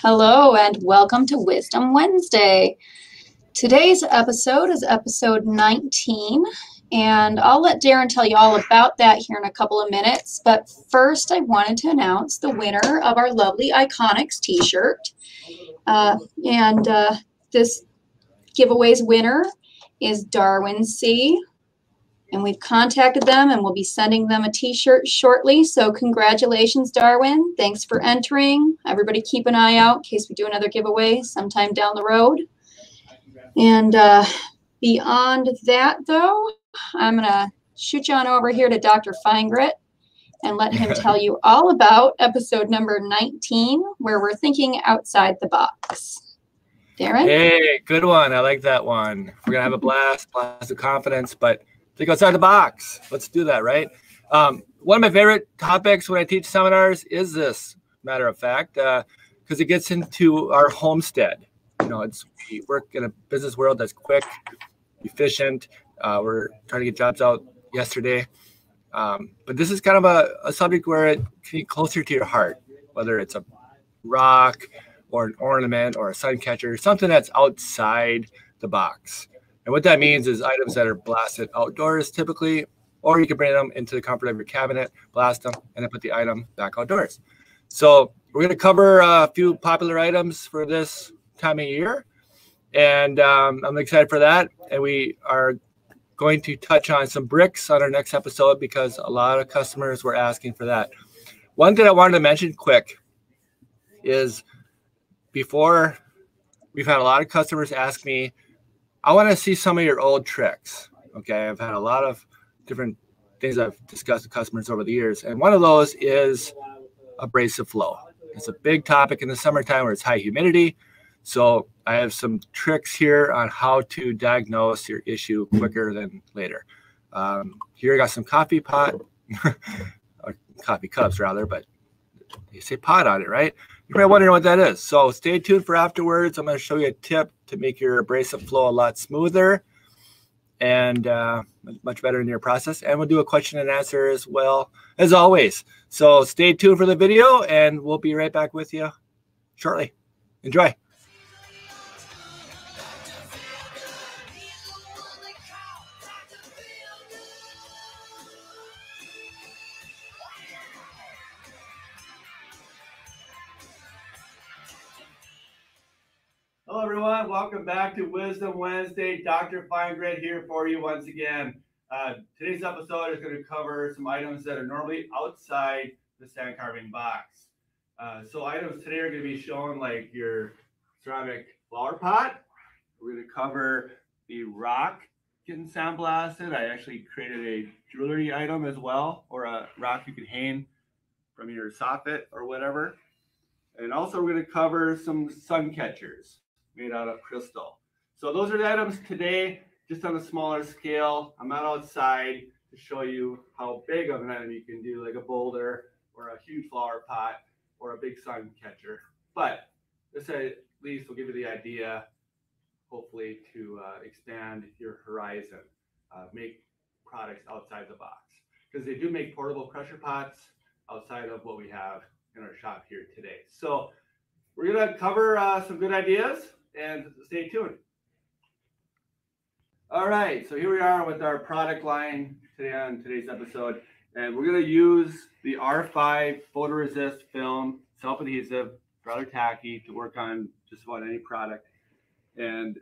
Hello, and welcome to Wisdom Wednesday. Today's episode is episode 19, and I'll let Darin tell you all about that here in a couple of minutes. But first, I wanted to announce the winner of our lovely IKONICS t shirt. Uh, and uh, this giveaway's winner is Darwin C and we've contacted them and we'll be sending them a t-shirt shortly. So congratulations, Darwin. Thanks for entering. Everybody keep an eye out in case we do another giveaway sometime down the road. And uh, beyond that, though, I'm going to shoot you on over here to Dr. FineGrit and let him tell you all about episode number 19, where we're thinking outside the box. Darin? Hey, good one. I like that one. We're going to have a blast, blast of confidence, but think outside the box. Let's do that, right? Um, one of my favorite topics when I teach seminars is this, matter of fact, because uh, it gets into our homestead. You know, it's we work in a business world that's quick, efficient. Uh, we're trying to get jobs out yesterday, um, but this is kind of a, a subject where it can be closer to your heart, whether it's a rock or an ornament or a sun catcher, something that's outside the box. And what that means is items that are blasted outdoors typically, or you can bring them into the comfort of your cabinet, blast them, and then put the item back outdoors. So we're going to cover a few popular items for this time of year. And um, I'm excited for that. And we are going to touch on some bricks on our next episode because a lot of customers were asking for that. One thing I wanted to mention quick is before we've had a lot of customers ask me I want to see some of your old tricks. Okay, I've had a lot of different things I've discussed with customers over the years, and one of those is abrasive flow. It's a big topic in the summertime where it's high humidity. So I have some tricks here on how to diagnose your issue quicker than later. Um, here I got some coffee pot, or coffee cups rather, but you say pot on it, right? You're probably wondering what that is. So stay tuned for afterwards. I'm going to show you a tip to make your abrasive flow a lot smoother and uh, much better in your process. And we'll do a question and answer as well, as always. So stay tuned for the video, and we'll be right back with you shortly. Enjoy. Welcome back to Wisdom Wednesday. Dr. FineGrit here for you once again. Uh, today's episode is going to cover some items that are normally outside the sand carving box. Uh, so items today are going to be shown like your ceramic flower pot. We're going to cover the rock getting sandblasted. I actually created a jewelry item as well, or a rock you could hang from your soffit or whatever. And also we're going to cover some sun catchers made out of crystal. So those are the items today, just on a smaller scale. I'm not outside to show you how big of an item you can do, like a boulder or a huge flower pot or a big sun catcher. But this at least will give you the idea, hopefully, to uh, expand your horizon, uh, make products outside the box. Because they do make portable pressure pots outside of what we have in our shop here today. So we're going to cover uh, some good ideas and stay tuned. All right, so here we are with our product line today on today's episode, and we're going to use the R5 photoresist film, self-adhesive, rather tacky to work on just about any product. And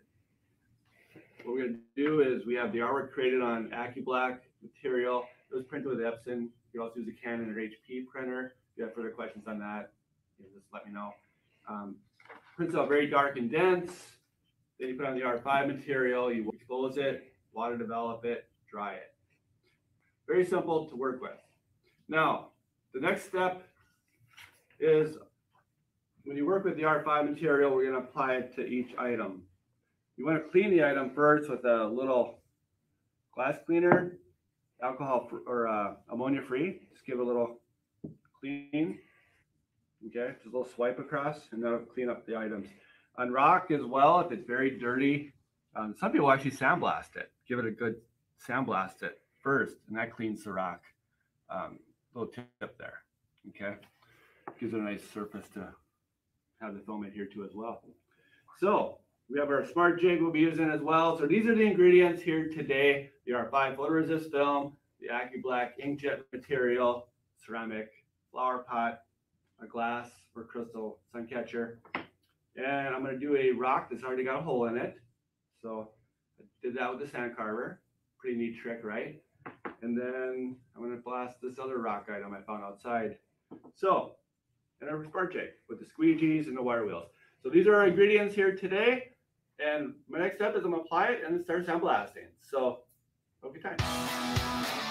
what we're going to do is we have the artwork created on AccuBlack material. It was printed with Epson. You can also use a Canon or HP printer. If you have further questions on that, just let me know. Um, prints out very dark and dense. Then you put on the R5 material, you expose it, water develop it, dry it. Very simple to work with. Now, the next step is when you work with the R5 material, we're going to apply it to each item. You want to clean the item first with a little glass cleaner, alcohol or uh, ammonia free. Just give it a little clean. Okay, just a little swipe across and that'll clean up the items. On rock as well, if it's very dirty, um, some people actually sandblast it. Give it a good sandblast it first, and that cleans the rock. Um, little tip there. Okay, gives it a nice surface to have the film adhere to as well. So we have our smart jig we'll be using as well. So these are the ingredients here today. R5 photoresist film, the AccuBlack inkjet material, ceramic flower pot, a glass or crystal sun catcher. And I'm gonna do a rock that's already got a hole in it. So I did that with the sand carver. Pretty neat trick, right? And then I'm gonna blast this other rock item I found outside. So, and our spark jig with the squeegees and the wire wheels. So these are our ingredients here today. And my next step is I'm gonna apply it and then start sandblasting. So, okay time.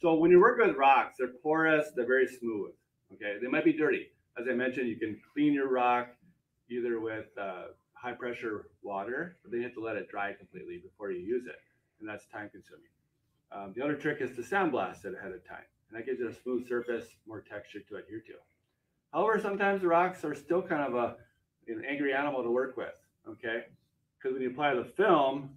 So when you work with rocks, they're porous, they're very smooth. Okay, they might be dirty. As I mentioned, you can clean your rock either with uh, high pressure water, but then you have to let it dry completely before you use it, and that's time consuming. Um, the other trick is to sandblast it ahead of time, and that gives it a smooth surface, more texture to adhere to. However, sometimes the rocks are still kind of a an angry animal to work with. Okay, because when you apply the film,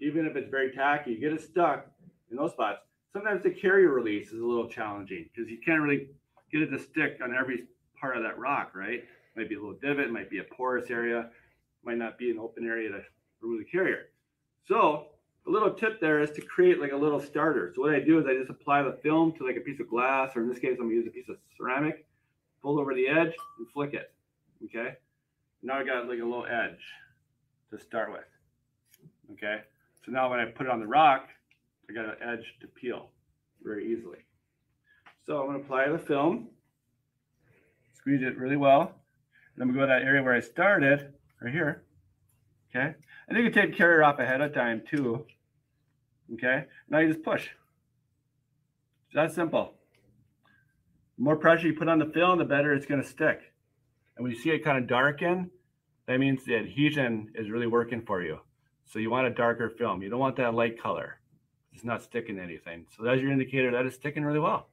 even if it's very tacky, you get it stuck in those spots sometimes the carrier release is a little challenging because you can't really get it to stick on every part of that rock, right? Might be a little divot, might be a porous area, might not be an open area to remove the carrier. So a little tip there is to create like a little starter. So what I do is I just apply the film to like a piece of glass, or in this case, I'm gonna use a piece of ceramic, pull over the edge and flick it. Okay. Now I got like a little edge to start with. Okay. So now when I put it on the rock, I got an edge to peel very easily. So I'm going to apply the film, squeeze it really well. And I'm going to go to that area where I started, right here. Okay. And you can take carrier off ahead of time too. Okay. Now you just push. It's that simple. The more pressure you put on the film, the better it's going to stick. And when you see it kind of darken, that means the adhesion is really working for you. So you want a darker film. You don't want that light color it's not sticking to anything. So that's your indicator that it's sticking really well.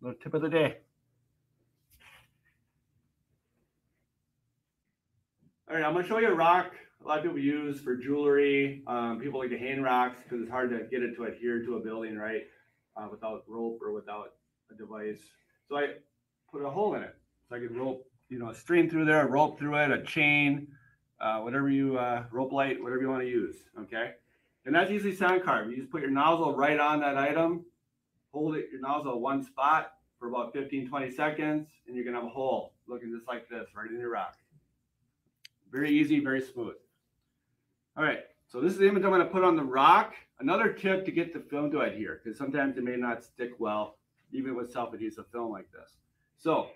Little tip of the day. All right, I'm gonna show you a rock a lot of people use for jewelry. Um, people like to hang rocks because it's hard to get it to adhere to a building, right? Uh, without rope or without a device. So I put a hole in it. So I could rope, you know, a string through there, a rope through it, a chain, uh, whatever you, uh, rope light, whatever you want to use, okay? And that's usually sand carved. You just put your nozzle right on that item, hold it, your nozzle one spot for about 15, 20 seconds, and you're gonna have a hole looking just like this right in your rock. Very easy, very smooth. All right, so this is the image I'm gonna put on the rock. Another tip to get the film to adhere, because sometimes it may not stick well, even with self-adhesive film like this. So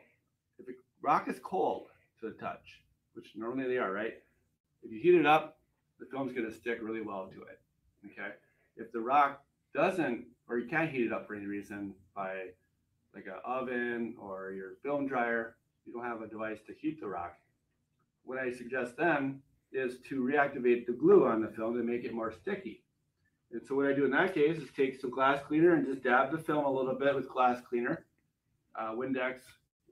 if the rock is cold to the touch, which normally they are, right? If you heat it up, the film's gonna stick really well to it. Okay. If the rock doesn't, or you can't heat it up for any reason by like an oven or your film dryer, you don't have a device to heat the rock. What I suggest then is to reactivate the glue on the film to make it more sticky. And so what I do in that case is take some glass cleaner and just dab the film a little bit with glass cleaner. Uh, Windex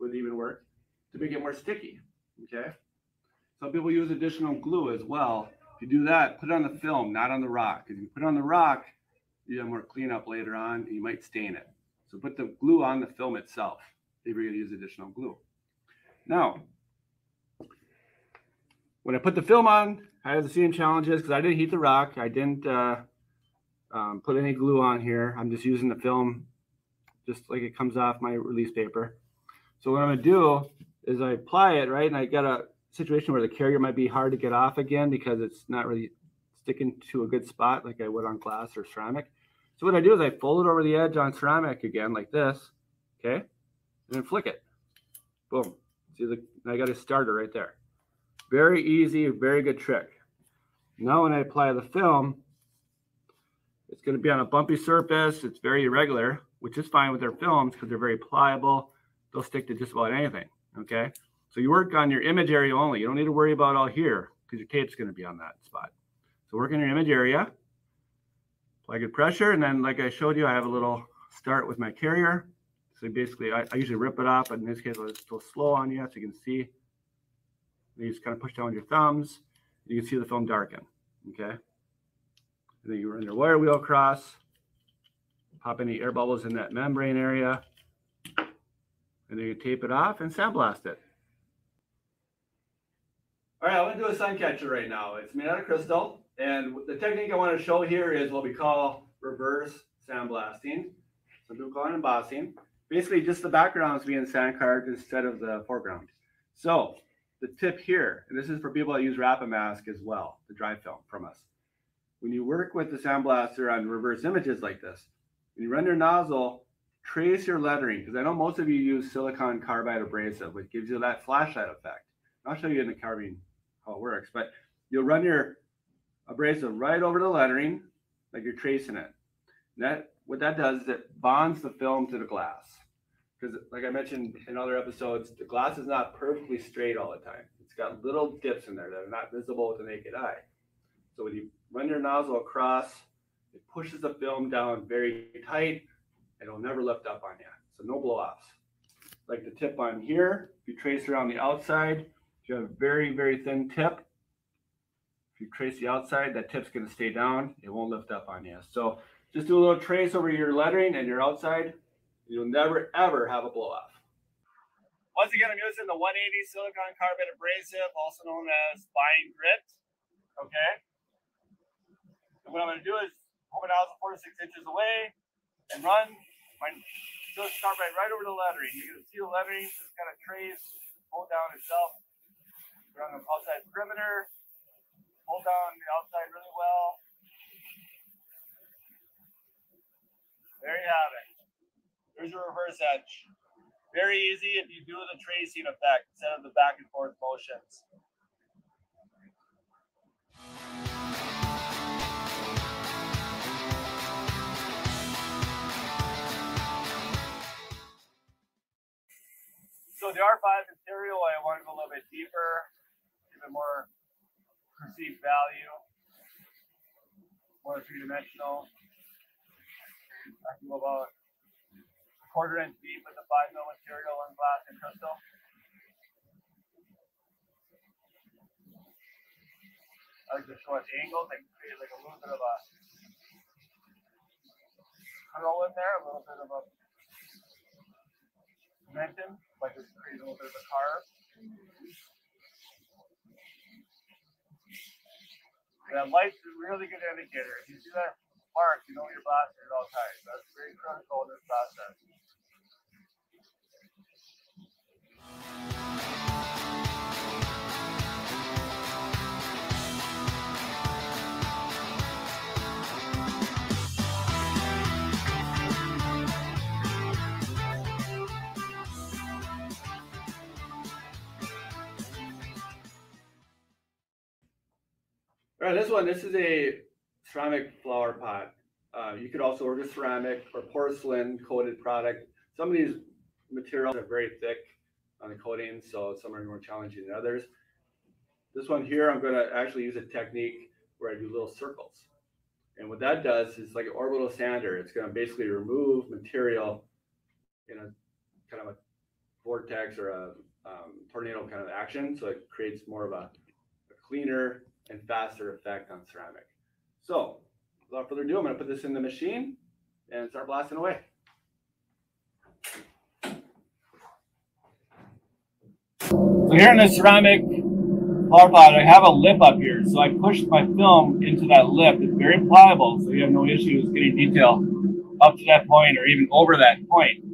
would even work to make it more sticky. Okay. Some people use additional glue as well if you do that, put it on the film, not on the rock. If you put it on the rock, you have more cleanup later on, and you might stain it. So put the glue on the film itself if you're going to use additional glue. Now, when I put the film on, I have the same challenges because I didn't heat the rock. I didn't uh, um, put any glue on here. I'm just using the film just like it comes off my release paper. So what I'm going to do is I apply it, right? And I got to situation where the carrier might be hard to get off again because it's not really sticking to a good spot like I would on glass or ceramic. So what I do is I fold it over the edge on ceramic again like this, okay? And then flick it. Boom. See, the, I got a starter right there. Very easy, very good trick. Now when I apply the film, it's going to be on a bumpy surface. It's very irregular, which is fine with their films because they're very pliable. They'll stick to just about anything. Okay. So you work on your image area only. You don't need to worry about all here because your tape's going to be on that spot. So work on your image area, apply good pressure, and then like I showed you, I have a little start with my carrier. So basically, I, I usually rip it off, but in this case, still slow on you, so you can see. You just kind of push down with your thumbs. You can see the film darken. Okay. And then you run your wire wheel across, pop any air bubbles in that membrane area, and then you tape it off and sandblast it. All right, I'm gonna do a sun catcher right now. It's made out of crystal, and the technique I want to show here is what we call reverse sandblasting. Some people call it embossing. Basically, just the backgrounds being sand carved instead of the foreground. So the tip here, and this is for people that use Rapid Mask as well, the dry film from us. When you work with the sandblaster on reverse images like this, when you run your nozzle, trace your lettering, because I know most of you use silicon carbide abrasive, which gives you that flashlight effect. I'll show you in the carving how it works, but you'll run your abrasive right over the lettering, like you're tracing it. And that what that does is it bonds the film to the glass. Because like I mentioned in other episodes, the glass is not perfectly straight all the time. It's got little dips in there that are not visible with the naked eye. So when you run your nozzle across, it pushes the film down very tight and it'll never lift up on you. So no blow-offs. Like the tip on here, if you trace around the outside, you have a very, very thin tip, if you trace the outside, that tip's going to stay down. It won't lift up on you. So just do a little trace over your lettering and your outside. You'll never, ever have a blow off. Once again, I'm using the 180 silicon carbide abrasive, also known as fine grit. Okay. And what I'm going to do is my nozzle four to six inches away and run my silicon carbide right over the lettering. You can see the lettering just kind of trace, hold down itself. Run the outside perimeter, hold down the outside really well. There you have it. There's your reverse edge. Very easy if you do the tracing effect instead of the back and forth motions. So the R5 material, I want to go a little bit deeper, even more perceived value, more three-dimensional. I can go about a quarter inch deep with the five mil material and glass and crystal. I like to show at angles. I can create like a little bit of a curl in there, a little bit of a momentum, like just create a little bit of a carve. That light's a really good indicator. If you see that mark, you know you're blasting at all times. That's very critical in this process. All right, this one, this is a ceramic flower pot. Uh, you could also order ceramic or porcelain coated product. Some of these materials are very thick on the coating, so some are more challenging than others. This one here, I'm going to actually use a technique where I do little circles. And what that does is like an orbital sander. It's going to basically remove material in a kind of a vortex or a um, tornado kind of action. So it creates more of a, a cleaner and faster effect on ceramic. So without further ado, I'm going to put this in the machine and start blasting away. So here in the ceramic power pot, I have a lip up here. So I pushed my film into that lip. It's very pliable, so you have no issues getting detail up to that point or even over that point.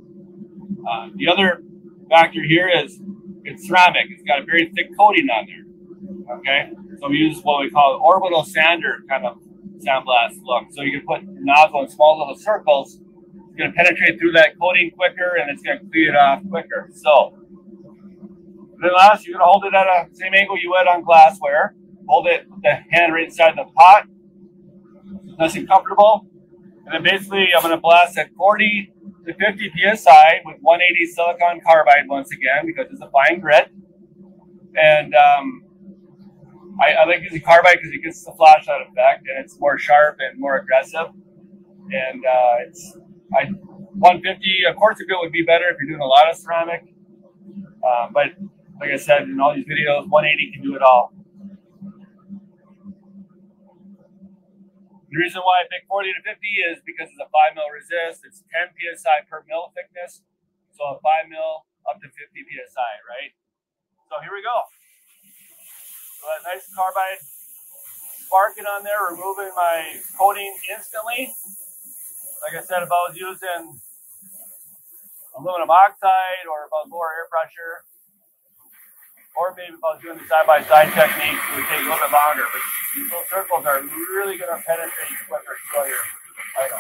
Uh, the other factor here is it's ceramic. It's got a very thick coating on there. Okay, so we use what we call orbital sander kind of sandblast look. So you can put your nozzle in small little circles. It's going to penetrate through that coating quicker, and it's going to clean it off quicker. So Then last, you're gonna hold it at a same angle you would on glassware. Hold it with the hand right inside the pot, nice and comfortable. And then basically, I'm gonna blast at 40 to 50 psi with 180 silicon carbide once again because it's a fine grit. And um, I, I, like using carbide because it gets the flashlight effect and it's more sharp and more aggressive. And uh, it's I 150, a quartz bit would be better if you're doing a lot of ceramic. Uh, but like I said in all these videos, 180 can do it all. The reason why I pick 40 to 50 is because it's a 5 mil resist. It's 10 psi per mil thickness. So a 5 mil up to 50 psi, right? So here we go. That nice carbide sparking on there, removing my coating instantly. Like I said, if I was using aluminum oxide or about lower air pressure. Or maybe if I was doing the side-by-side technique, it would take a little bit longer. But these little circles are really going to penetrate quicker through your item.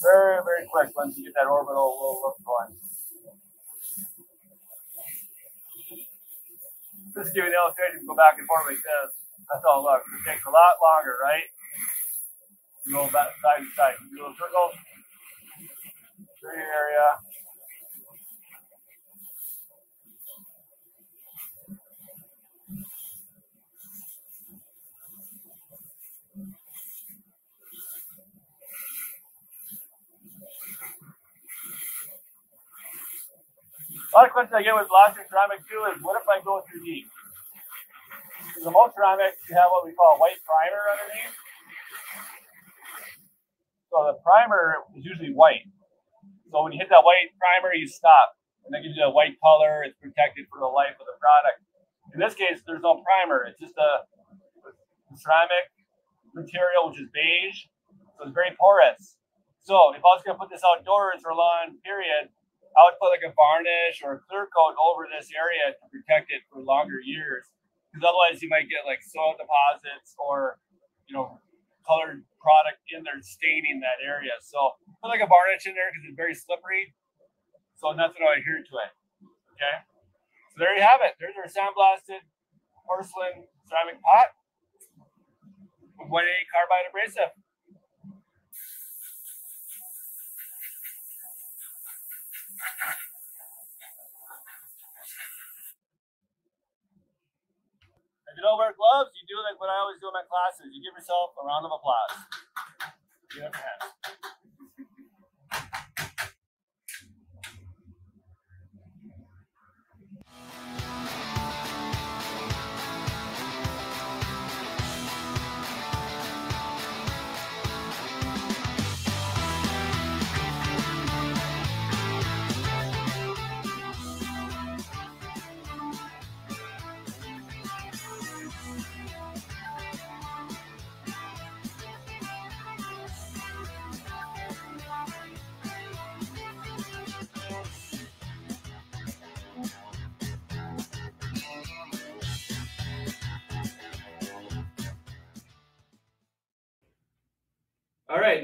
Very, very quick once you get that orbital little look going. Just give you an illustration, go back and forth like this. That's all look. It takes a lot longer, right? You go back side to side. You do a circle through your area. A lot of questions I get with blasting ceramic too is what if I go too deep? In the most ceramics, you have what we call a white primer underneath. So the primer is usually white. So when you hit that white primer, you stop. And that gives you a white color. It's protected for the life of the product. In this case, there's no primer. It's just a ceramic material, which is beige. So it's very porous. So if I was going to put this outdoors for a long period, I would put like a varnish or a clear coat over this area to protect it for longer years. Because otherwise, you might get like soil deposits or, you know, colored product in there staining that area. So put like a varnish in there because it's very slippery. So nothing will adhere to it. Okay. So there you have it. There's our sandblasted porcelain ceramic pot with 180 carbide abrasive. If you don't wear gloves, you do like what I always do in my classes. You give yourself a round of applause. Give it a hand. All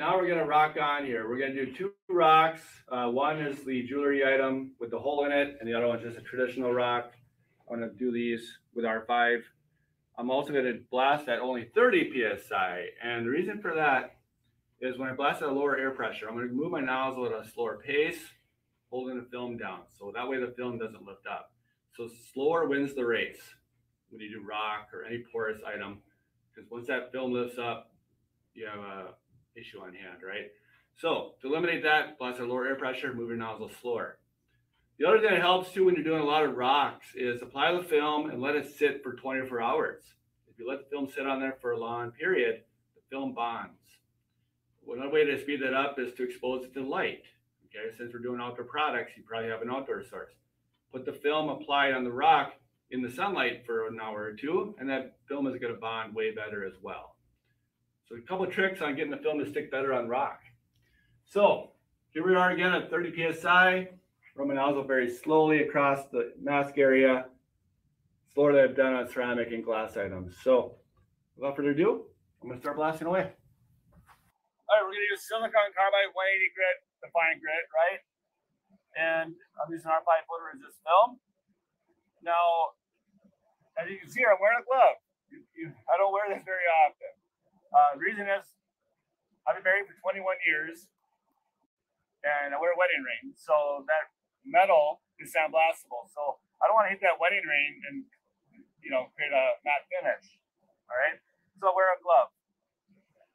right, now we're gonna rock on here. We're gonna do two rocks. Uh, one is the jewelry item with the hole in it, and the other one's just a traditional rock. I'm gonna do these with R5. I'm also gonna blast at only 30 PSI. And the reason for that is when I blast at a lower air pressure, I'm gonna move my nozzle at a slower pace, holding the film down. So that way the film doesn't lift up. So slower wins the race when you do rock or any porous item. Because once that film lifts up, you have a issue on hand, right? So to eliminate that, plus at lower air pressure, move your nozzle slower. The other thing that helps too when you're doing a lot of rocks is apply the film and let it sit for 24 hours. If you let the film sit on there for a long period, the film bonds. One way to speed that up is to expose it to light. Okay, since we're doing outdoor products, you probably have an outdoor source. Put the film applied on the rock in the sunlight for an hour or two, and that film is going to bond way better as well. So a couple of tricks on getting the film to stick better on rock. So here we are again at 30 PSI. Run nozzle very slowly across the mask area, slower than I've done on ceramic and glass items. So without further ado, I'm gonna start blasting away. All right, we're gonna use silicon carbide 180 grit, the fine grit, right? And I'm using R5 photoresist film. Now, as you can see, I'm wearing a glove. You, you, I don't wear this very often. Uh, the reason is I've been married for 21 years and I wear a wedding ring. So that metal is sandblastable. So I don't want to hit that wedding ring and, you know, create a matte finish. All right. So I wear a glove.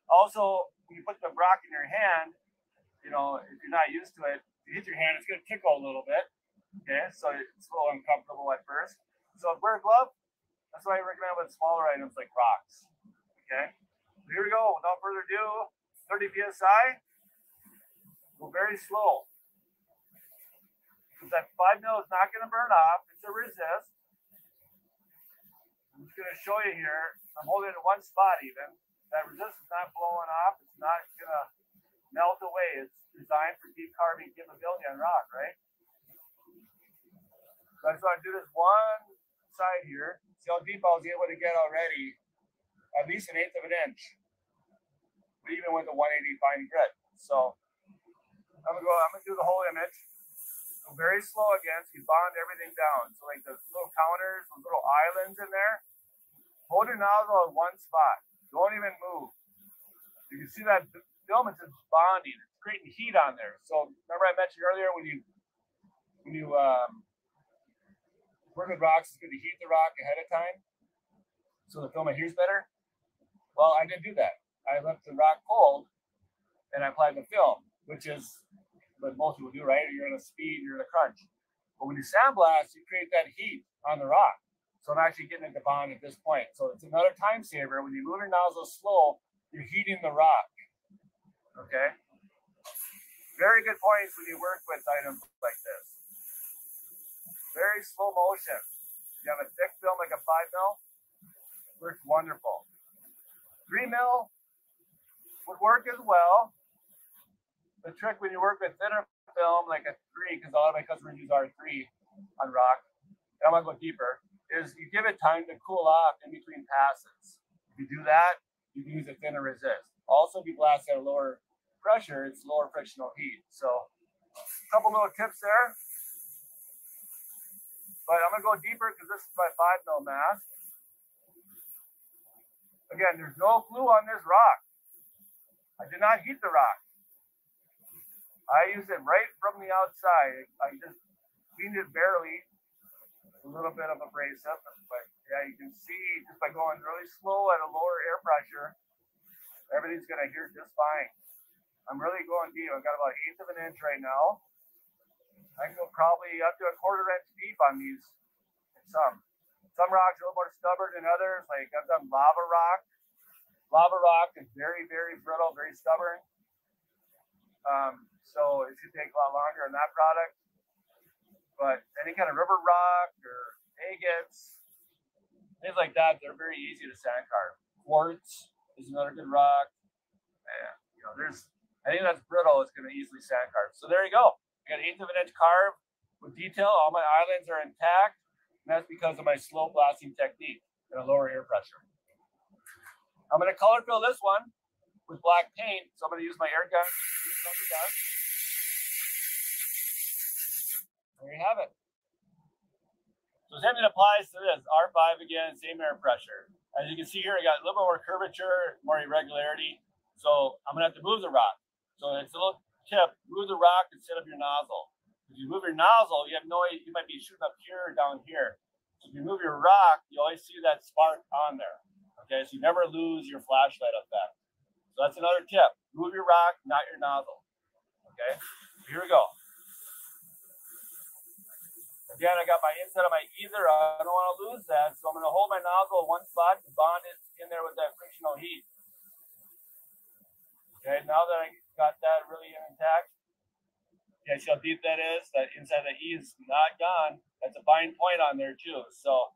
Also, when you put the rock in your hand, you know, if you're not used to it, you hit your hand, it's going to tickle a little bit. Okay. So it's a little uncomfortable at first. So wear a glove. That's why I recommend with smaller items like rocks. Okay. Here we go. Without further ado, 30 psi. Go very slow. Because that 5 mil is not going to burn off. It's a resist. I'm just going to show you here. I'm holding it in one spot even. That resist is not blowing off. It's not going to melt away. It's designed for deep carving capability on rock, right? So I just want to do this one side here. See how deep I was able to get already? At least an eighth of an inch. But even with the 180 fine grit. So I'm gonna go, I'm gonna do the whole image. Very slow again, so you bond everything down. So like the little counters, those little islands in there, hold your nozzle at one spot. Don't even move. You can see that filament is bonding. It's creating heat on there. So remember I mentioned earlier when you when you um, work with rocks, it's good to heat the rock ahead of time so the film adheres better. Well, I didn't do that. I left the rock cold and I applied the film, which is what most people do, right? You're in a speed, you're in a crunch. But when you sandblast, you create that heat on the rock. So I'm actually getting it to bond at this point. So it's another time saver. When you move your nozzle slow, you're heating the rock. Okay. Very good points when you work with items like this. Very slow motion. You have a thick film like a five mil, works wonderful. Three mil would work as well. The trick when you work with thinner film like a three, because a lot of my customers use R3 on rock, and I'm gonna go deeper, is you give it time to cool off in between passes. If you do that, you can use a thinner resist. Also, if you blast at a lower pressure, it's lower frictional heat. So a couple little tips there. But I'm gonna go deeper because this is my five mil mask. Again, there's no glue on this rock. I did not heat the rock. I used it right from the outside. I just cleaned it barely, a little bit of abrasive, but yeah, you can see just by going really slow at a lower air pressure, everything's gonna hear just fine. I'm really going deep. I've got about eighth of an inch right now. I can go probably up to a quarter inch deep on these. Some some rocks are a little more stubborn than others. Like I've done lava rock. Lava rock is very, very brittle, very stubborn. Um, so it should take a lot longer on that product. But any kind of river rock or agates, things like that, they're very easy to sand carve. Quartz is another good rock. And, you know, there's anything that's brittle is going to easily sand carve. So there you go. I got an eighth of an inch carve with detail. All my islands are intact. And that's because of my slow blasting technique and a lower air pressure. I'm going to color fill this one with black paint. So I'm going to use my air gun. There you have it. So same thing applies to this. R5 again, same air pressure. As you can see here, I got a little bit more curvature, more irregularity. So I'm gonna have to move the rock. So it's a little tip, move the rock instead of your nozzle. If you move your nozzle, you have no you might be shooting up here or down here. So if you move your rock, you always see that spark on there. Okay, so you never lose your flashlight effect. So that's another tip. Move your rock, not your nozzle. Okay, here we go. Again, I got my inside of my ether. I don't want to lose that, so I'm going to hold my nozzle one spot and bond it in there with that frictional heat. Okay, now that I got that really intact, see how deep that is? That inside the E is not gone. That's a fine point on there too. So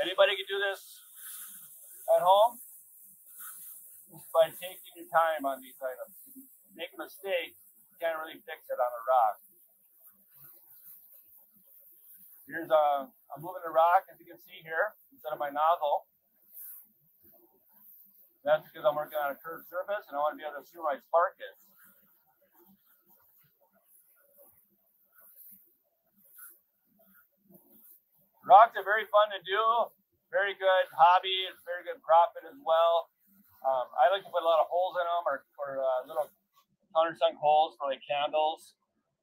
anybody can do this at home just by taking your time on these items. Make a mistake, you can't really fix it on a rock. Here's a, uh, I'm moving the rock, as you can see here, instead of my nozzle. That's because I'm working on a curved surface and I want to be able to see where my spark is. Rocks are very fun to do. Very good hobby. It's very good profit as well. Um, I like to put a lot of holes in them or, or uh, little countersunk holes for like candles.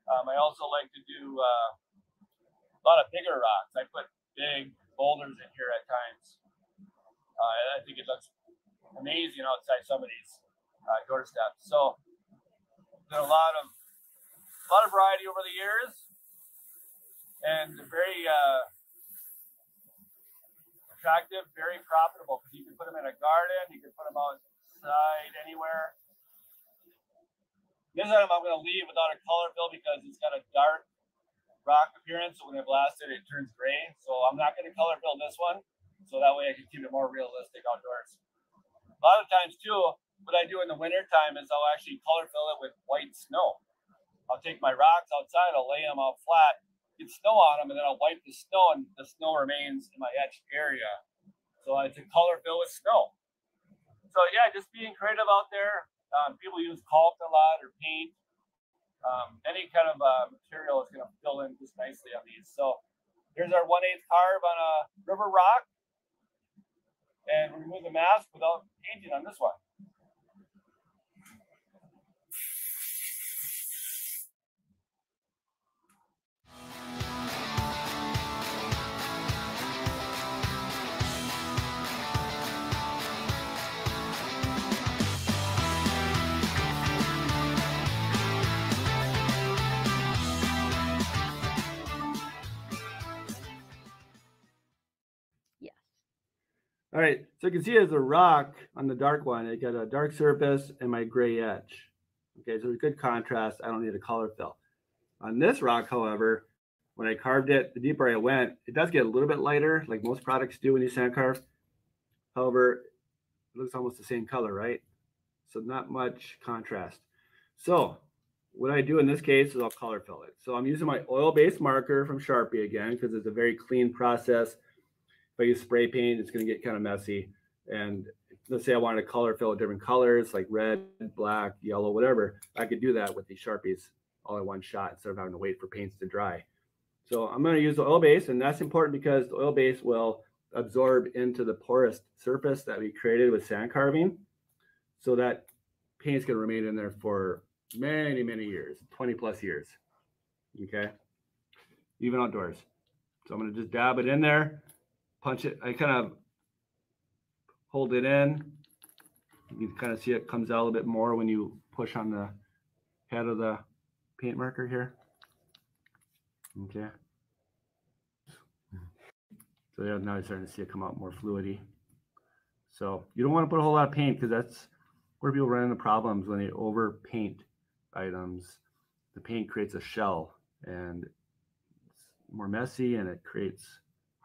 Um, I also like to do uh, a lot of bigger rocks. I put big boulders in here at times. Uh, I think it looks amazing outside some of these uh, doorsteps. So, done a lot of a lot of variety over the years, and very uh, attractive, very profitable because you can put them in a garden, you can put them outside anywhere. This item I'm going to leave without a color fill because it's got a dark rock appearance. So when I blast it, it turns gray. So I'm not going to color fill this one. So that way I can keep it more realistic outdoors. A lot of times too, what I do in the winter time is I'll actually color fill it with white snow. I'll take my rocks outside, I'll lay them out flat, get snow on them, and then I'll wipe the snow, and the snow remains in my etched area. So it's a color fill with snow. So yeah, just being creative out there. Um, people use caulk a lot or paint. Um, any kind of uh, material is going to fill in just nicely on these. So here's our 1 8 carve on a river rock. And remove the mask without painting on this one. All right, so you can see as a rock on the dark one, it got a dark surface and my gray edge. Okay, so it's good contrast. I don't need a color fill. On this rock, however, when I carved it, the deeper I went, it does get a little bit lighter, like most products do when you sand carve. However, it looks almost the same color, right? So not much contrast. So what I do in this case is I'll color fill it. So I'm using my oil-based marker from Sharpie again, because it's a very clean process if I use spray paint, it's going to get kind of messy. And let's say I wanted to color fill different colors like red, black, yellow, whatever. I could do that with these Sharpies all in one shot instead of having to wait for paints to dry. So I'm going to use the oil base, and that's important because the oil base will absorb into the porous surface that we created with sand carving. So that paint's going to remain in there for many, many years, 20 plus years. Okay. Even outdoors. So I'm going to just dab it in there punch it. I kind of hold it in. You can kind of see it comes out a bit more when you push on the head of the paint marker here. Okay. So yeah, now you're starting to see it come out more fluidy. So you don't want to put a whole lot of paint because that's where people run into problems when they over paint items. The paint creates a shell and it's more messy and it creates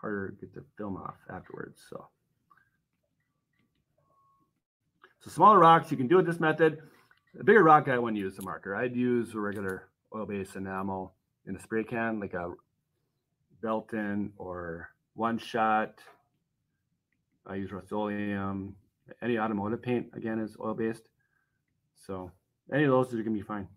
harder to get the film off afterwards. So, so smaller rocks, you can do it this method. A bigger rock, I wouldn't use the marker. I'd use a regular oil-based enamel in a spray can, like a Belton or One Shot. I use Rust-Oleum. Any automotive paint, again, is oil-based. So any of those are going to be fine.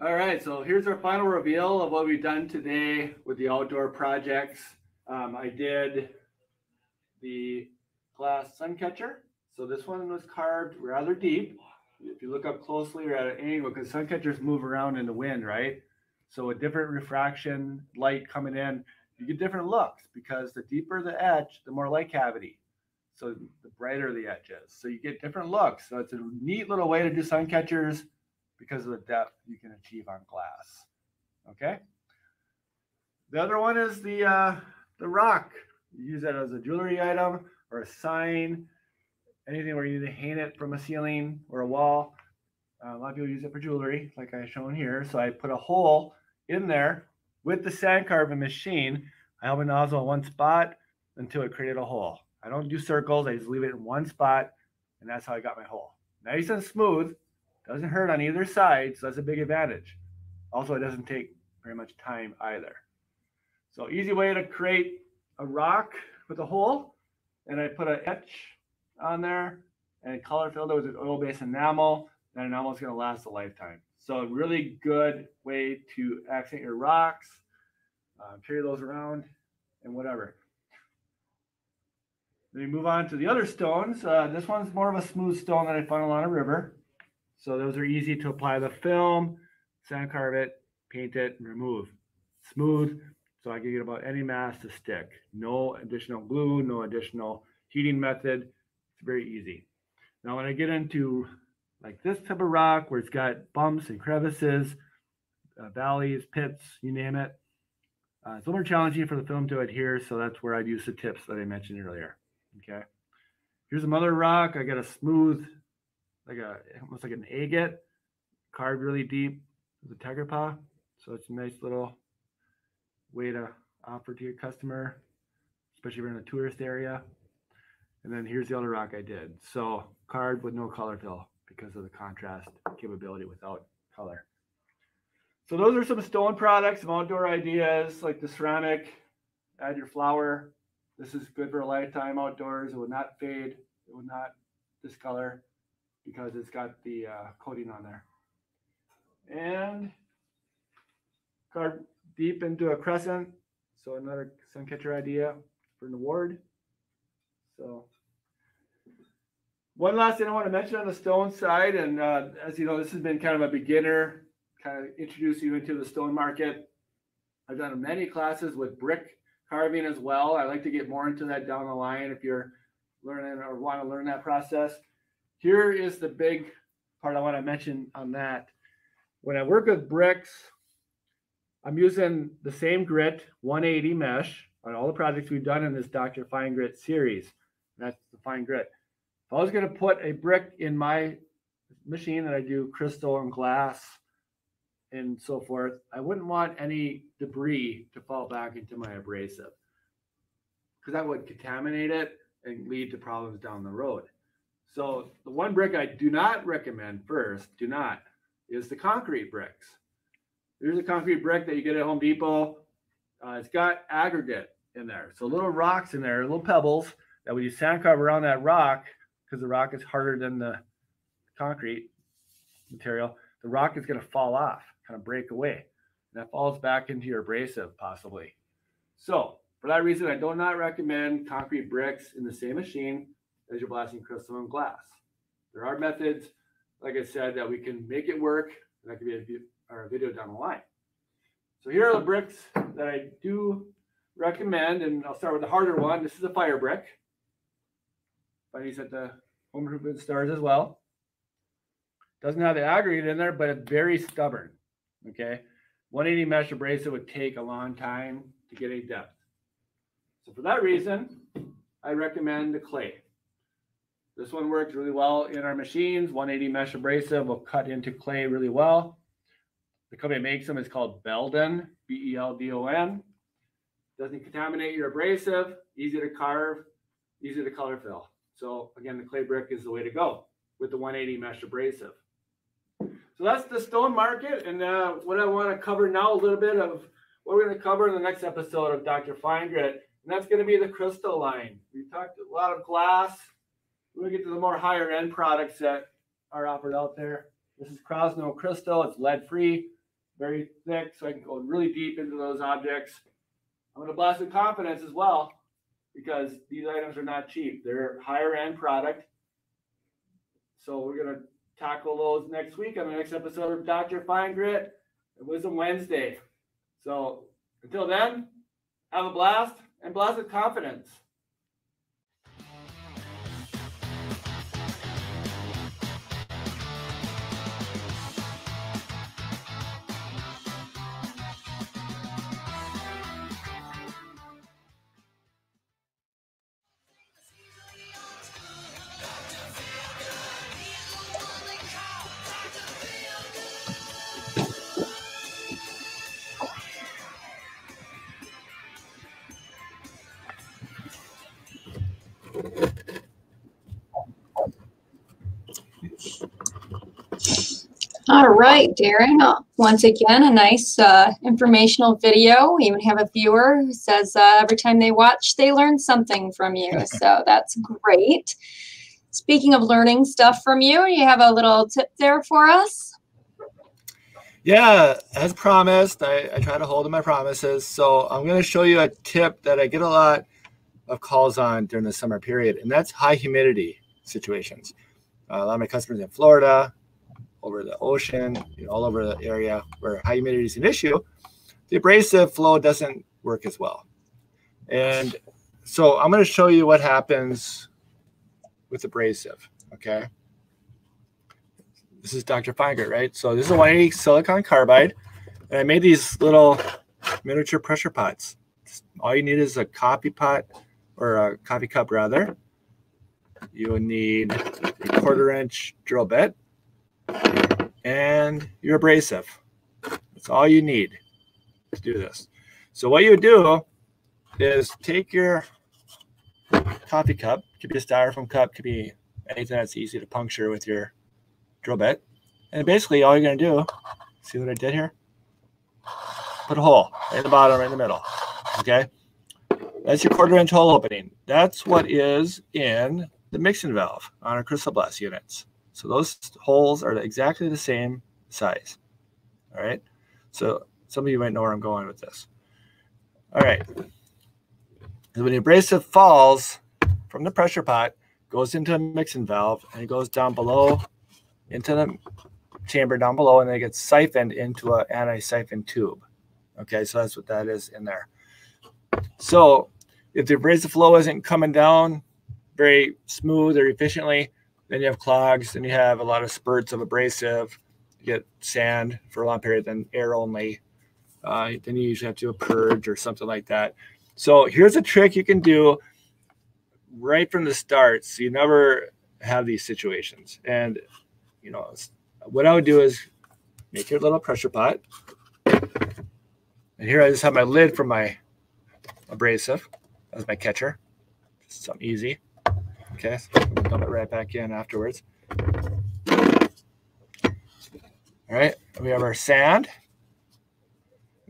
All right, so here's our final reveal of what we've done today with the outdoor projects. Um, I did the glass sun catcher. So this one was carved rather deep. If you look up closely, you're at an angle because sun catchers move around in the wind, right? So a different refraction, light coming in, you get different looks because the deeper the edge, the more light cavity. So the brighter the edge is. So you get different looks. So it's a neat little way to do sun catchers because of the depth you can achieve on glass. Okay. The other one is the uh, the rock. You use that as a jewelry item or a sign, anything where you need to hang it from a ceiling or a wall. Uh, a lot of people use it for jewelry, like I shown here. So I put a hole in there with the sand carving machine. I held a nozzle in one spot until it created a hole. I don't do circles. I just leave it in one spot, and that's how I got my hole. Nice and smooth. Doesn't hurt on either side, so that's a big advantage. Also, it doesn't take very much time either. So easy way to create a rock with a hole. And I put an etch on there and color filled it with an oil-based enamel. That enamel is going to last a lifetime. So really good way to accent your rocks, uh, carry those around, and whatever. Then we move on to the other stones. Uh, this one's more of a smooth stone that I found along a river. So those are easy to apply the film, sand carve it, paint it, and remove. Smooth, so I can get about any mass to stick. No additional glue, no additional heating method. It's very easy. Now when I get into like this type of rock where it's got bumps and crevices, uh, valleys, pits, you name it, uh, it's a little more challenging for the film to adhere. So that's where I'd use the tips that I mentioned earlier. Okay. Here's another rock. I got a smooth, like a almost like an agate, carved really deep with a tegrapa. So it's a nice little way to offer to your customer, especially if you're in a tourist area. And then here's the other rock I did. So carved with no color fill because of the contrast capability without color. So those are some stone products, some outdoor ideas like the ceramic, add your flower. This is good for a lifetime outdoors. It would not fade. It would not discolor because it's got the uh, coating on there. And carve deep into a crescent. So another sun catcher idea for an award. So one last thing I want to mention on the stone side, and uh, as you know, this has been kind of a beginner, kind of introduce you into the stone market. I've done many classes with brick carving as well. I like to get more into that down the line if you're learning or want to learn that process. Here is the big part I want to mention on that. When I work with bricks, I'm using the same grit 180 mesh on all the projects we've done in this Dr. FineGrit series. That's the fine grit. If I was going to put a brick in my machine that I do crystal and glass and so forth, I wouldn't want any debris to fall back into my abrasive because that would contaminate it and lead to problems down the road. So the one brick I do not recommend first, do not, is the concrete bricks. There's a concrete brick that you get at Home Depot. Uh, it's got aggregate in there. So little rocks in there, little pebbles that when you sand carve around that rock, because the rock is harder than the concrete material, the rock is going to fall off, kind of break away. And that falls back into your abrasive possibly. So for that reason, I do not recommend concrete bricks in the same machine as you're blasting crystal and glass. There are methods, like I said, that we can make it work. That could be a or a video down the line. So here are the bricks that I do recommend, and I'll start with the harder one. This is a fire brick. Find these at the Home Improvement stores as well. Doesn't have the aggregate in there, but it's very stubborn. Okay, 180 mesh abrasive would take a long time to get a depth. So for that reason, I recommend the clay. This one works really well in our machines. 180 mesh abrasive will cut into clay really well. The company that makes them is called Belden, B E L D O N. Doesn't contaminate your abrasive, easy to carve, easy to color fill. So again, the clay brick is the way to go with the 180 mesh abrasive. So that's the stone market. And uh, what I want to cover now a little bit of what we're going to cover in the next episode of Dr. FineGrit. And that's going to be the crystal line. We talked a lot of glass. To get to the more higher end products that are offered out there. This is Krosno Crystal. It's lead free very thick, so I can go really deep into those objects. I'm going to blast with confidence as well, because these items are not cheap. They're higher end product. So we're going to tackle those next week on the next episode of Dr. FineGrit and Wisdom Wednesday. So until then, have a blast and blast with confidence. Right, Darin. Uh, once again, a nice uh, informational video. We even have a viewer who says uh, every time they watch, they learn something from you. so that's great. Speaking of learning stuff from you, you have a little tip there for us? Yeah, as promised, I, I try to hold to my promises. So I'm going to show you a tip that I get a lot of calls on during the summer period, and that's high humidity situations. Uh, a lot of my customers in Florida, over the ocean, you know, all over the area where high humidity is an issue, the abrasive flow doesn't work as well. And so I'm going to show you what happens with abrasive. Okay. This is Dr. FineGrit, right? So this is a 180 silicon carbide. And I made these little miniature pressure pots. All you need is a coffee pot or a coffee cup rather. You will need a quarter inch drill bit and your abrasive. That's all you need to do this. So what you do is take your coffee cup, could be a styrofoam cup, could be anything that's easy to puncture with your drill bit. And basically all you're gonna do, see what I did here? Put a hole in the bottom, right in the middle, okay? That's your quarter inch hole opening. That's what is in the mixing valve on our crystal blast units. So those holes are exactly the same size. All right. So some of you might know where I'm going with this. All right. when the abrasive falls from the pressure pot, goes into a mixing valve, and it goes down below into the chamber down below, and then it gets siphoned into an anti-siphon tube. Okay, so that's what that is in there. So if the abrasive flow isn't coming down very smooth or efficiently, then you have clogs, then you have a lot of spurts of abrasive. You get sand for a long period, then air only. Uh, then you usually have to do a purge or something like that. So here's a trick you can do right from the start, so you never have these situations. And you know, what I would do is make your little pressure pot. And here I just have my lid for my abrasive. as my catcher. Something easy. Okay, so dump it right back in afterwards. All right, we have our sand.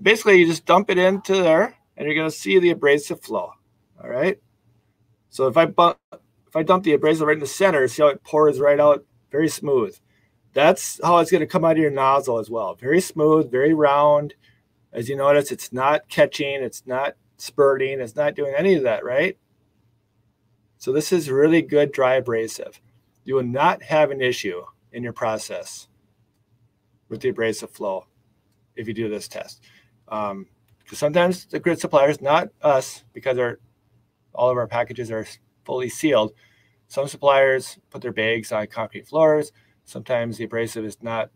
Basically, you just dump it into there, and you're going to see the abrasive flow. All right. So if I if I dump the abrasive right in the center, see how it pours right out, very smooth. That's how it's going to come out of your nozzle as well. Very smooth, very round. As you notice, it's not catching, it's not spurting, it's not doing any of that, right? So this is really good dry abrasive. You will not have an issue in your process with the abrasive flow if you do this test. Um, because sometimes the grit suppliers, not us, because our all of our packages are fully sealed. Some suppliers put their bags on concrete floors. Sometimes the abrasive is not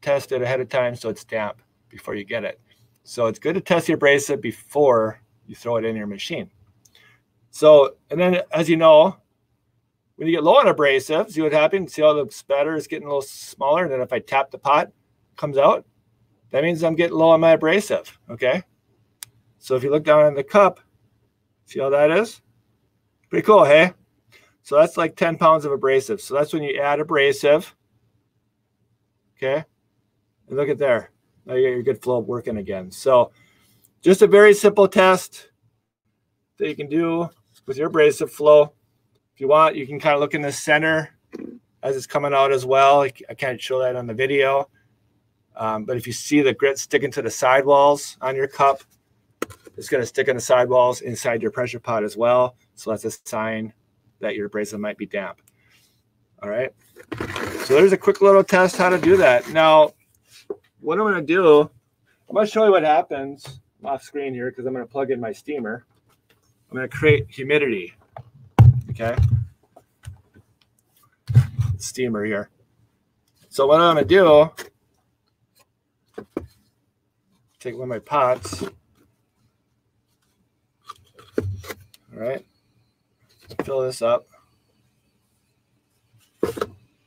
tested ahead of time, so it's damp before you get it. So it's good to test the abrasive before you throw it in your machine. So, and then as you know, when you get low on abrasives, see what happens? See how the spatter is getting a little smaller? And then if I tap the pot, comes out, that means I'm getting low on my abrasive, okay? So if you look down in the cup, see how that is? Pretty cool, hey? So that's like 10 pounds of abrasive. So that's when you add abrasive, okay? And look at there. Now you get your good flow working again. So just a very simple test that you can do with your abrasive flow. If you want, you can kind of look in the center as it's coming out as well. I, can't show that on the video. Um, but if you see the grit sticking to the sidewalls on your cup, it's going to stick on the sidewalls inside your pressure pot as well. So that's a sign that your abrasive might be damp. All right. So there's a quick little test how to do that. Now, what I'm going to do, I'm going to show you what happens off screen here because I'm going to plug in my steamer. I'm going to create humidity. Okay. Steamer here. So what I'm going to do, take one of my pots. All right. Fill this up.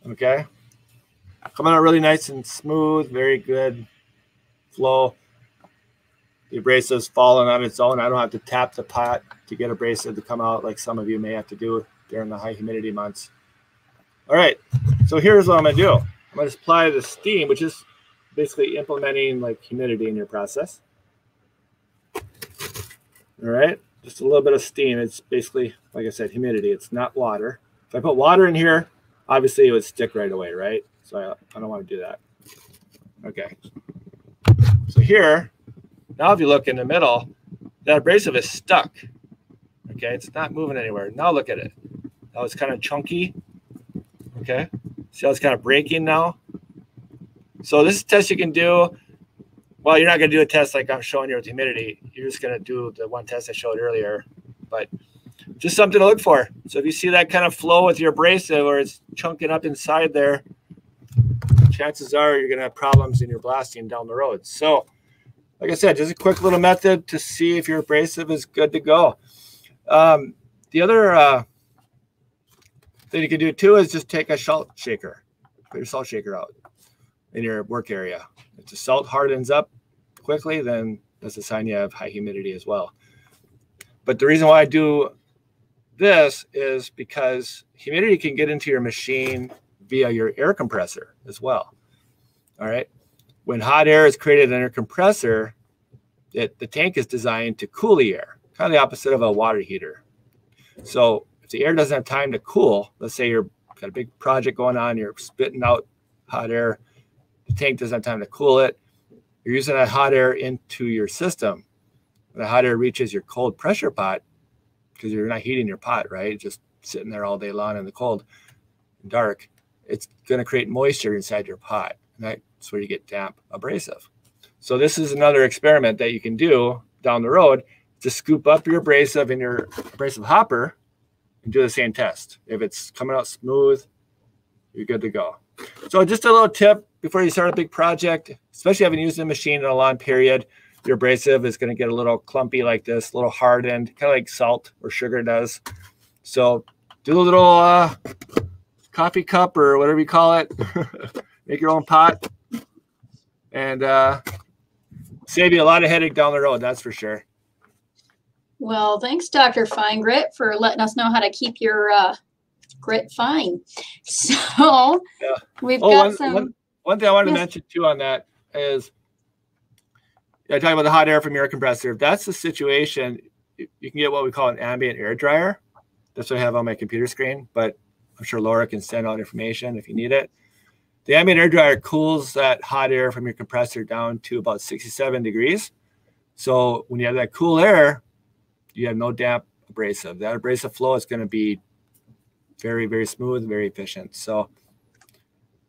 Okay. Coming out really nice and smooth, very good flow. The abrasive's falling on its own. I don't have to tap the pot to get abrasive to come out like some of you may have to do during the high humidity months. All right, so here's what I'm gonna do. I'm to apply the steam, which is basically implementing like humidity in your process. All right, just a little bit of steam. It's basically, like I said, humidity. It's not water. If I put water in here, obviously it would stick right away, right? So I, I don't want to do that. Okay. So here, now if you look in the middle, that abrasive is stuck. Okay, it's not moving anywhere. Now look at it. Now it's kind of chunky. Okay, see how it's kind of breaking now? So this test you can do. Well, you're not going to do a test like I'm showing you with humidity. You're just going to do the one test I showed earlier. But just something to look for. So if you see that kind of flow with your abrasive or it's chunking up inside there, chances are you're going to have problems in your blasting down the road. So like I said, just a quick little method to see if your abrasive is good to go. Um, the other uh, thing you can do too is just take a salt shaker, put your salt shaker out in your work area. If the salt hardens up quickly, then that's a sign you have high humidity as well. But the reason why I do this is because humidity can get into your machine via your air compressor as well. All right. When hot air is created in a compressor, it, the tank is designed to cool the air, kind of the opposite of a water heater. So if the air doesn't have time to cool, let's say you've got a big project going on, you're spitting out hot air, the tank doesn't have time to cool it, you're using that hot air into your system. When the hot air reaches your cold pressure pot, because you're not heating your pot, right? Just sitting there all day long in the cold dark, it's going to create moisture inside your pot. And that's where you get damp abrasive. So this is another experiment that you can do down the road to scoop up your abrasive in your abrasive hopper and do the same test. If it's coming out smooth, you're good to go. So just a little tip before you start a big project, especially having used the machine in a long period, your abrasive is going to get a little clumpy like this, a little hardened, kind of like salt or sugar does. So do a little uh, coffee cup or whatever you call it. Make your own pot and uh, save you a lot of headache down the road. That's for sure. Well, thanks, Dr. FineGrit, for letting us know how to keep your uh, grit fine. So yeah. we've oh, got one, some. One, one thing I wanted yes. to mention too on that is I talk about the hot air from your compressor. If that's the situation, you can get what we call an ambient air dryer. That's what I have on my computer screen, but I'm sure Laura can send out information if you need it. The ambient air dryer cools that hot air from your compressor down to about 67 degrees. So when you have that cool air, you have no damp abrasive. That abrasive flow is going to be very, very smooth, very efficient. So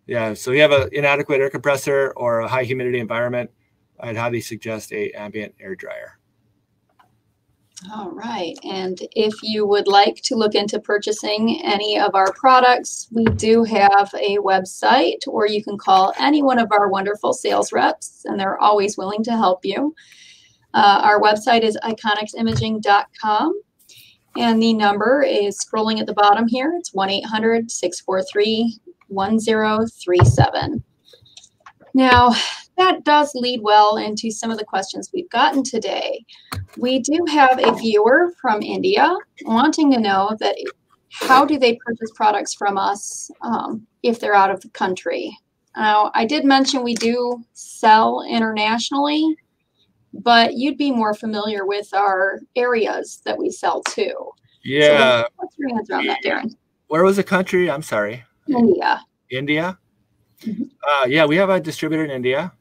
yeah, so you have an inadequate air compressor or a high humidity environment, I'd highly suggest a ambient air dryer. All right. And if you would like to look into purchasing any of our products, we do have a website, or you can call any one of our wonderful sales reps, and they're always willing to help you. Uh, our website is ikonicsimaging.com, and the number is scrolling at the bottom here. It's 1 800 643 1037. Now, that does lead well into some of the questions we've gotten today. We do have a viewer from India wanting to know that how do they purchase products from us um, if they're out of the country? Now, I did mention we do sell internationally, but you'd be more familiar with our areas that we sell to. Yeah. So what's your answer on that, Darin? Where was the country? I'm sorry. India. India? Mm-hmm. Uh, yeah, we have a distributor in India.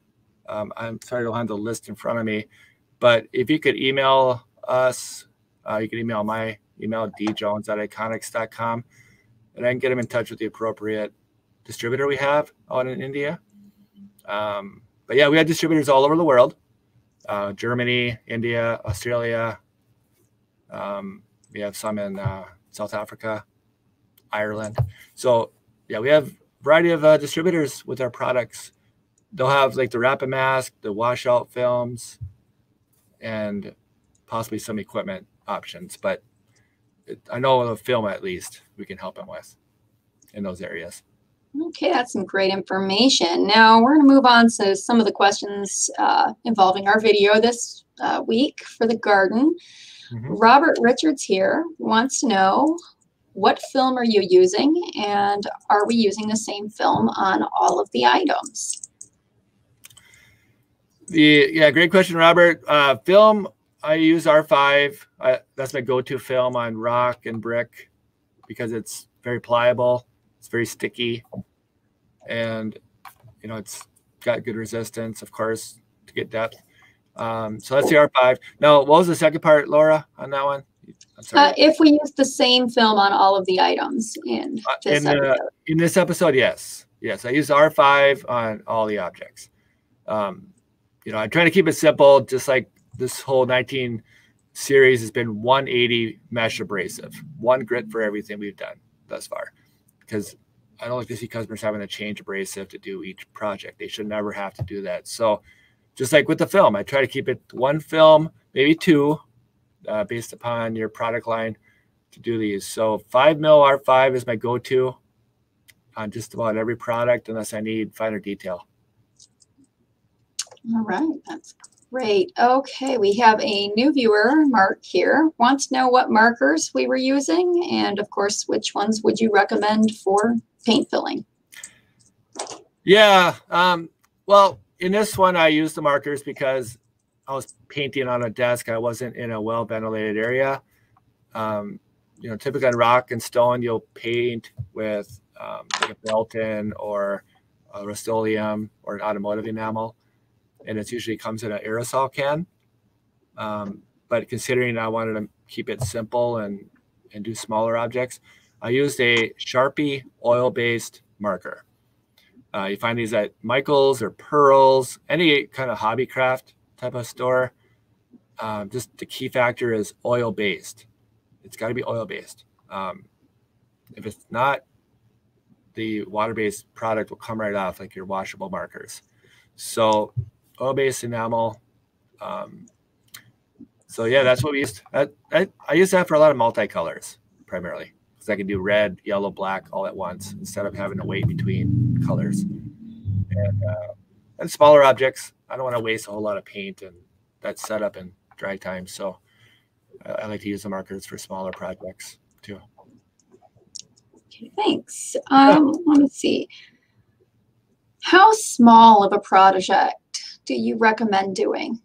Um, I'm sorry I don't have the list in front of me, but if you could email us, uh, you can email my email, djones at ikonics.com, and I can get them in touch with the appropriate distributor we have out in India. Um, but yeah, we have distributors all over the world uh, Germany, India, Australia. Um, we have some in uh, South Africa, Ireland. So yeah, we have variety of uh, distributors with our products they'll have like the rapid mask, the washout films, and possibly some equipment options. But it, I know the film at least we can help them with in those areas. Okay, that's some great information. Now we're going to move on to some of the questions uh, involving our video this uh, week for the garden. Mm-hmm. Robert Richards here wants to know what film are you using and are we using the same film on all of the items? The yeah, great question, Robert. Uh, film, I use R5. I, that's my go-to film on rock and brick because it's very pliable. It's very sticky, and you know it's got good resistance, of course, to get depth. Um, so that's the R5. Now, what was the second part, Laura, on that one? Uh, if we use the same film on all of the items in uh, this in, episode. in this episode, yes, yes, I use R5 on all the objects. Um, you know, I'm trying to keep it simple, just like this whole 19 series has been 180 mesh abrasive, one grit for everything we've done thus far, because I don't like to see customers having to change abrasive to do each project. They should never have to do that. So, just like with the film, I try to keep it one film, maybe two, uh, based upon your product line to do these. So five mil R5 is my go-to on just about every product unless I need finer detail. All right, that's great. Okay, we have a new viewer, Mark here, wants to know what markers we were using and of course, which ones would you recommend for paint filling? Yeah, um, well, in this one, I use the markers because I was painting on a desk. I wasn't in a well ventilated area. Um, you know, typically on rock and stone, you'll paint with um, like a Belton or a Rust-Oleum or an automotive enamel, and it usually comes in an aerosol can. Um, but considering I wanted to keep it simple and and do smaller objects, I used a Sharpie oil-based marker. Uh, you find these at Michaels or Pearls, any kind of hobby craft type of store. Um, just the key factor is oil based. It's got to be oil based. Um, if it's not, the water based product will come right off like your washable markers. So oil based enamel. Um, so yeah, that's what we used. I, I, I use that for a lot of multicolors primarily because I can do red, yellow, black all at once instead of having to wait between colors. And uh, and smaller objects. I don't want to waste a whole lot of paint and that setup and dry time. So I, I like to use the markers for smaller projects too. Okay, thanks. Um, let me see. How small of a project do you recommend doing?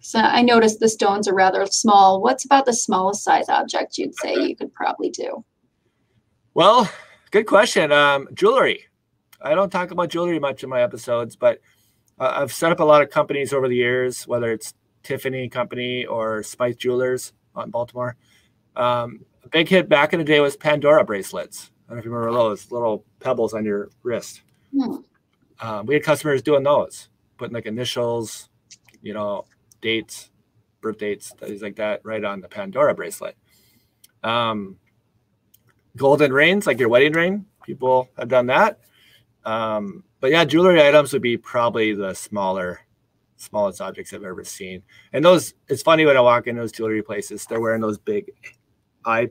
So I noticed the stones are rather small. What's about the smallest size object you'd say you could probably do? Well, good question. Um, jewelry. I don't talk about jewelry much in my episodes, but uh, I've set up a lot of companies over the years, whether it's Tiffany Company or Spice Jewelers on Baltimore. Um, a big hit back in the day was Pandora bracelets. I don't know if you remember those little pebbles on your wrist. Hmm. Um, we had customers doing those, putting like initials, you know, dates, birth dates, things like that, right on the Pandora bracelet. Um, golden rings, like your wedding ring, people have done that. Um, but yeah, jewelry items would be probably the smaller, smallest objects I've ever seen. And those, it's funny when I walk in those jewelry places, they're wearing those big eye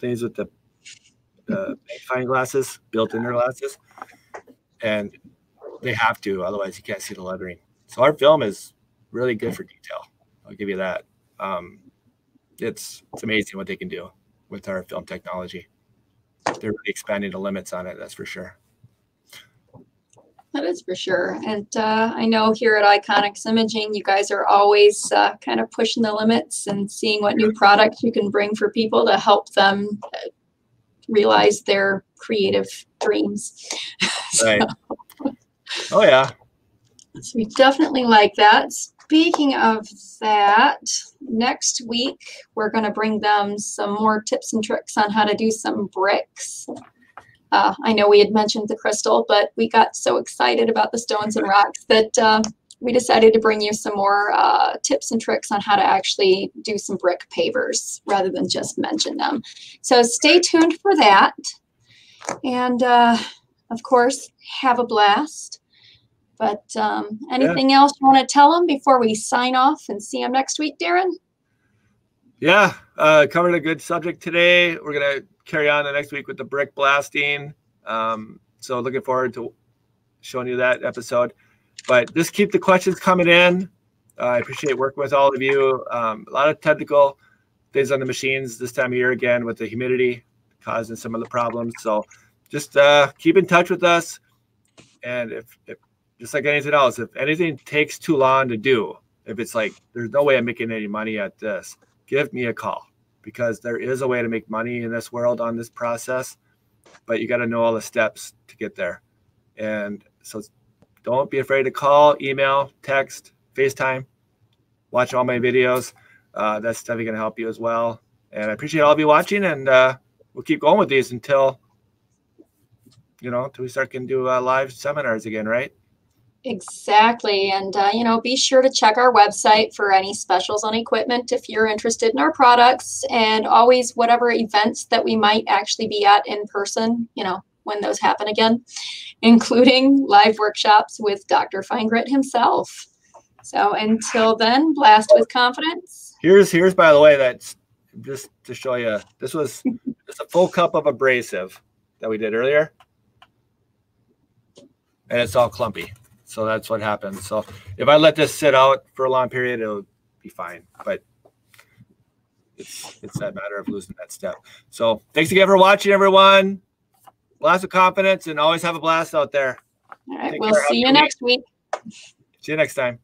things with the uh, magnifying glasses built in their glasses, and they have to, otherwise you can't see the lettering. So our film is really good for detail. I'll give you that. Um, it's it's amazing what they can do with our film technology. They're really expanding the limits on it. That's for sure. That is for sure. And uh, I know here at IKONICS Imaging, you guys are always uh, kind of pushing the limits and seeing what new products you can bring for people to help them uh, realize their creative dreams. Right. oh, yeah. So we definitely like that. Speaking of that, next week we're going to bring them some more tips and tricks on how to do some bricks. Uh, I know we had mentioned the crystal, but we got so excited about the stones and rocks that uh, we decided to bring you some more uh, tips and tricks on how to actually do some brick pavers rather than just mention them. So stay tuned for that. And uh, of course, have a blast. But um, anything yeah. else you want to tell them before we sign off and see them next week, Darin? Yeah, uh, covered a good subject today. We're going to carry on the next week with the brick blasting. Um, so looking forward to showing you that episode. But just keep the questions coming in. Uh, I appreciate working with all of you. Um, a lot of technical things on the machines this time of year again with the humidity causing some of the problems. So just uh, keep in touch with us. And if, if just like anything else, if anything takes too long to do, if it's like there's no way I'm making any money at this, give me a call because there is a way to make money in this world on this process, but you got to know all the steps to get there. And so don't be afraid to call, email, text, FaceTime, watch all my videos. Uh, that's definitely going to help you as well. And I appreciate all of you watching, and uh, we'll keep going with these until you know until we start can do uh, live seminars again, right? Exactly. And, uh, you know, be sure to check our website for any specials on equipment if you're interested in our products and always whatever events that we might actually be at in person, you know, when those happen again, including live workshops with Dr. FineGrit himself. So until then, blast with confidence. Here's, here's by the way, that's just to show you, this was just a full cup of abrasive that we did earlier. And it's all clumpy. So that's what happens. So if I let this sit out for a long period, it'll be fine. But it's it's that matter of losing that step. So thanks again for watching, everyone. Lots of confidence and always have a blast out there. All right, Take we'll care. see you next week. See you next time.